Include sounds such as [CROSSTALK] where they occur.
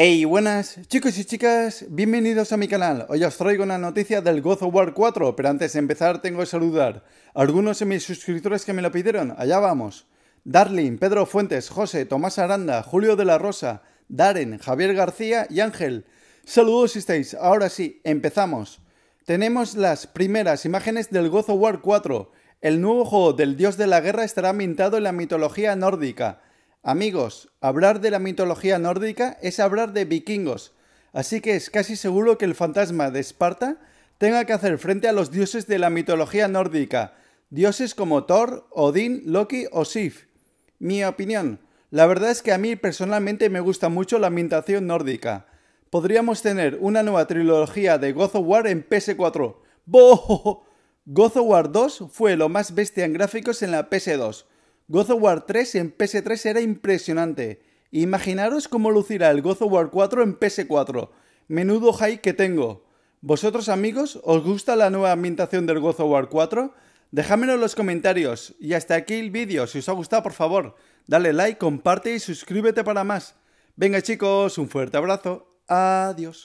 Hey, buenas chicos y chicas, bienvenidos a mi canal. Hoy os traigo una noticia del God of War 4, pero antes de empezar tengo que saludar a algunos de mis suscriptores que me lo pidieron. Allá vamos. Darling, Pedro Fuentes, José, Tomás Aranda, Julio de la Rosa, Darren, Javier García y Ángel. Saludos si estáis. Ahora sí, empezamos. Tenemos las primeras imágenes del God of War 4. El nuevo juego del dios de la guerra estará ambientado en la mitología nórdica. Amigos, hablar de la mitología nórdica es hablar de vikingos, así que es casi seguro que el fantasma de Esparta tenga que hacer frente a los dioses de la mitología nórdica, dioses como Thor, Odín, Loki o Sif. Mi opinión, la verdad es que a mí personalmente me gusta mucho la ambientación nórdica. Podríamos tener una nueva trilogía de God of War en PS4. ¡Boh! [LAUGHS] God of War 2 fue lo más bestia en gráficos en la PS2. God of War 3 en PS3 era impresionante. Imaginaros cómo lucirá el God of War 4 en PS4. Menudo high que tengo. ¿Vosotros amigos os gusta la nueva ambientación del God of War 4? Dejádmelo en los comentarios. Y hasta aquí el vídeo. Si os ha gustado, por favor, dale like, comparte y suscríbete para más. Venga chicos, un fuerte abrazo. Adiós.